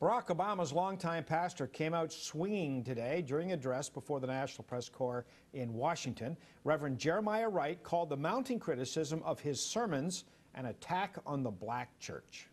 Barack Obama's longtime pastor came out swinging today during an address before the National Press Corps in Washington. Reverend Jeremiah Wright called the mounting criticism of his sermons an attack on the black church.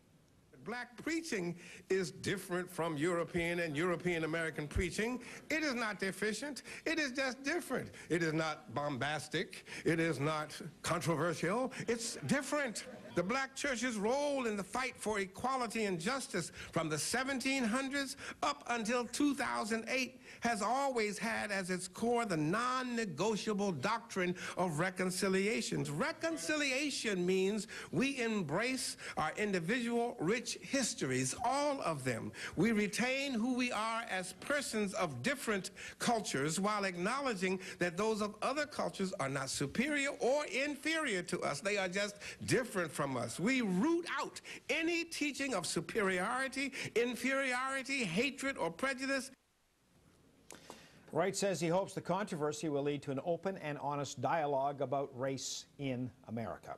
Black preaching is different from European and European American preaching. It is not deficient. It is just different. It is not bombastic. It is not controversial. It's different. The black church's role in the fight for equality and justice from the 1700s up until 2008 has always had as its core the non-negotiable doctrine of reconciliations. Reconciliation means we embrace our individual rich histories, all of them. We retain who we are as persons of different cultures while acknowledging that those of other cultures are not superior or inferior to us. They are just different from from us. We root out any teaching of superiority, inferiority, hatred, or prejudice. Wright says he hopes the controversy will lead to an open and honest dialogue about race in America.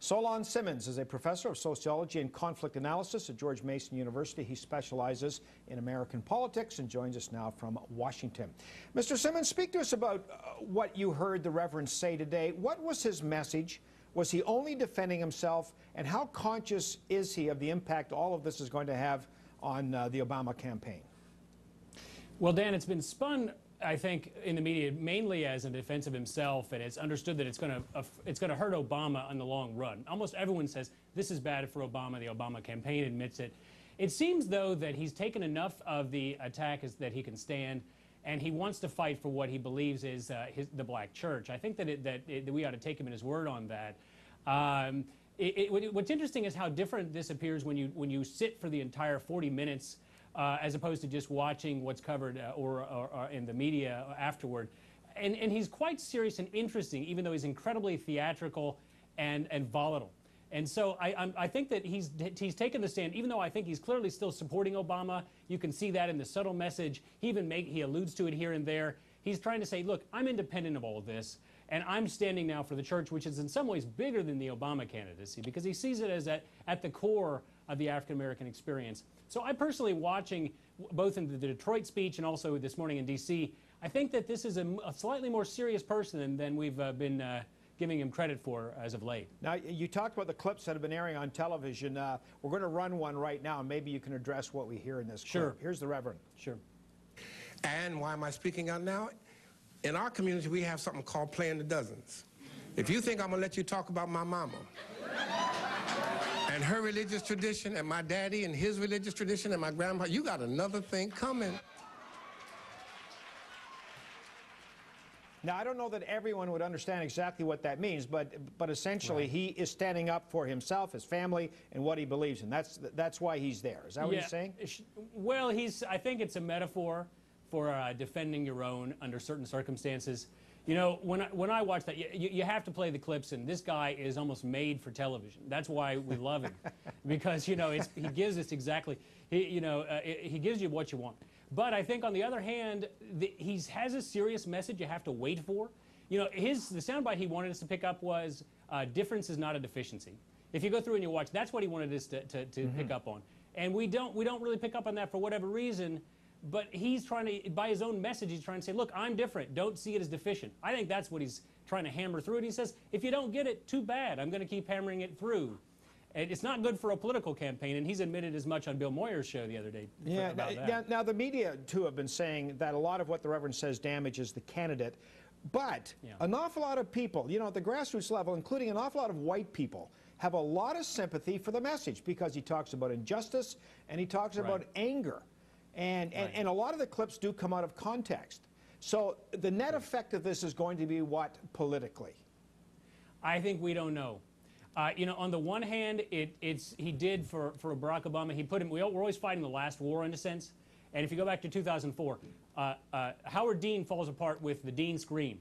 Solon Simmons is a professor of sociology and conflict analysis at George Mason University. He specializes in American politics and joins us now from Washington. Mr. Simmons, speak to us about uh, what you heard the Reverend say today. What was his message? Was he only defending himself? And how conscious is he of the impact all of this is going to have on uh, the Obama campaign? Well, Dan, it's been spun, I think, in the media mainly as a defense of himself, and it's understood that it's going to uh, it's going to hurt Obama in the long run. Almost everyone says this is bad for Obama. The Obama campaign admits it. It seems, though, that he's taken enough of the attack that he can stand and he wants to fight for what he believes is uh, his, the black church. I think that, it, that, it, that, we ought to take him at his word on that. Um, it, what's interesting is how different this appears when you, when you sit for the entire 40 minutes uh, as opposed to just watching what's covered uh, or, or, or, in the media afterward. And, and he's quite serious and interesting, even though he's incredibly theatrical and, and volatile. And so I, I, think that he's, he's taken the stand, even though I think he's clearly still supporting Obama. You can see that in the subtle message. He even make, he alludes to it here and there. He's trying to say, look, I'm independent of all of this, and I'm standing now for the church, which is in some ways bigger than the Obama candidacy, because he sees it as at, at the core of the African American experience. So I personally, watching both in the Detroit speech and also this morning in D.C., I think that this is a, a slightly more serious person than, than we've uh, been uh, giving him credit for as of late. Now, you talked about the clips that have been airing on television. Uh, we're going to run one right now, and maybe you can address what we hear in this clip. Sure. Here's the Reverend. Sure. And why am I speaking out now? In our community, we have something called playing the dozens. If you think I'm going to let you talk about my mama and her religious tradition and my daddy and his religious tradition and my grandpa, you got another thing coming. Now, I don't know that everyone would understand exactly what that means, but, but essentially right. he is standing up for himself, his family, and what he believes in. That's, that's why he's there. Is that what yeah. he's saying? Well, he's, I think it's a metaphor for uh, defending your own under certain circumstances. You know, when I, when I watch that, you, you have to play the clips, and this guy is almost made for television. That's why we love him, because, you know, he gives us exactly, he, you know, uh, he gives you what you want. But I think on the other hand, he has a serious message you have to wait for. You know, his the soundbite he wanted us to pick up was uh, difference is not a deficiency. If you go through and you watch, that's what he wanted us to, to, to mm -hmm. pick up on. And we don't we don't really pick up on that for whatever reason. But he's trying to, by his own message, he's trying to say, look, I'm different. Don't see it as deficient. I think that's what he's trying to hammer through. And he says, if you don't get it, too bad. I'm going to keep hammering it through. And It's not good for a political campaign, and he's admitted as much on Bill Moyers' show the other day. Yeah, now, now, the media, too, have been saying that a lot of what the Reverend says damages the candidate. But yeah. an awful lot of people, you know, at the grassroots level, including an awful lot of white people, have a lot of sympathy for the message because he talks about injustice and he talks right. about anger. And, and, right. and a lot of the clips do come out of context. So the net effect of this is going to be what politically? I think we don't know. Uh, you know, on the one hand, it, it's he did for, for Barack Obama. He put him. We, are always fighting the last war in a sense. And if you go back to 2004, uh, uh, Howard Dean falls apart with the Dean Scream.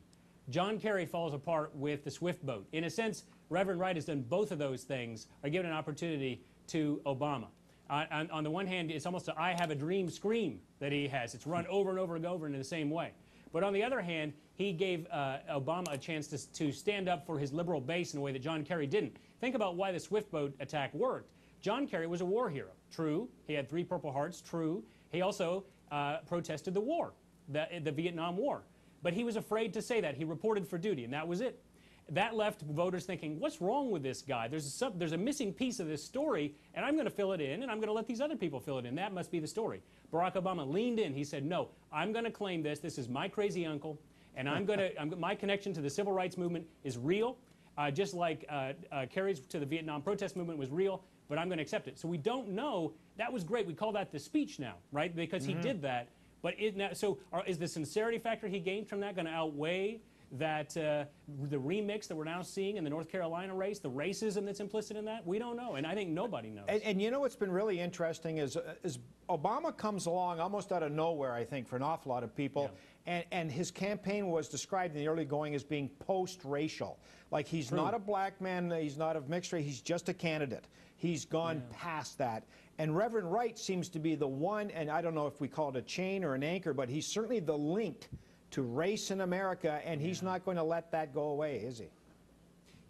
John Kerry falls apart with the Swift boat. In a sense, Reverend Wright has done both of those things, are given an opportunity to Obama. On, on, the one hand, it's almost a I have a dream scream that he has. It's run over and over and over in the same way. But on the other hand, he gave uh, Obama a chance to, to stand up for his liberal base in a way that John Kerry didn't. Think about why the Swift boat attack worked. John Kerry was a war hero. True. He had three Purple Hearts. True. He also uh, protested the war, the, the Vietnam War. But he was afraid to say that. He reported for duty, and that was it. That left voters thinking, what's wrong with this guy? There's a, sub, there's a missing piece of this story, and I'm going to fill it in, and I'm going to let these other people fill it in. That must be the story. Barack Obama leaned in. He said, no, I'm going to claim this. This is my crazy uncle, and I'm going to, I'm, my connection to the civil rights movement is real, uh, just like uh, uh, Kerry's to the Vietnam protest movement was real, but I'm going to accept it. So we don't know. That was great. We call that the speech now, right? Because he did that. But it now, so are, is the sincerity factor he gained from that going to outweigh that uh, the remix that we're now seeing in the North Carolina race, the racism that's implicit in that? We don't know, and I think nobody knows. And, and you know what's been really interesting is, uh, is Obama comes along almost out of nowhere, I think, for an awful lot of people. And, and his campaign was described in the early going as being post-racial. Like he's not a black man, he's not of mixed race, he's just a candidate. He's gone past that. And Reverend Wright seems to be the one, and I don't know if we call it a chain or an anchor, but he's certainly the link to race in America, and he's not going to let that go away, is he?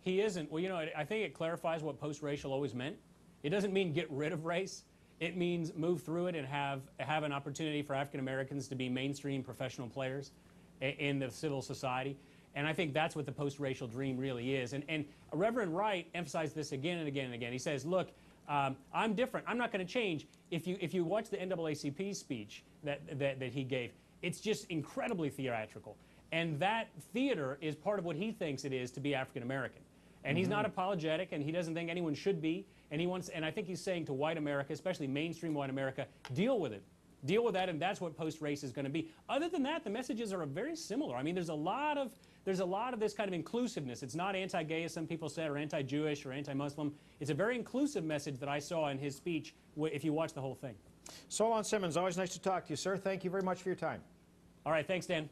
He isn't. Well, you know, I think it clarifies what post-racial always meant. It doesn't mean get rid of race. It means move through it and have have an opportunity for African Americans to be mainstream professional players in the civil society. And I think that's what the post-racial dream really is. And, and Reverend Wright emphasized this again and again and again. He says, look, um, I'm different. I'm not going to change. If you, if you watch the NAACP speech that, that, that he gave, it's just incredibly theatrical. And that theater is part of what he thinks it is to be African American. And he's not mm-hmm. apologetic, and he doesn't think anyone should be. And he wants, and I think he's saying to white America, especially mainstream white America, deal with it. Deal with that, and that's what post-race is going to be. Other than that, the messages are very similar. I mean, there's a lot of there's a lot of this kind of inclusiveness. It's not anti-gay, as some people said, or anti-Jewish or anti-Muslim. It's a very inclusive message that I saw in his speech. If you watch the whole thing. Solon Simmons, always nice to talk to you, sir. Thank you very much for your time. All right, thanks, Dan.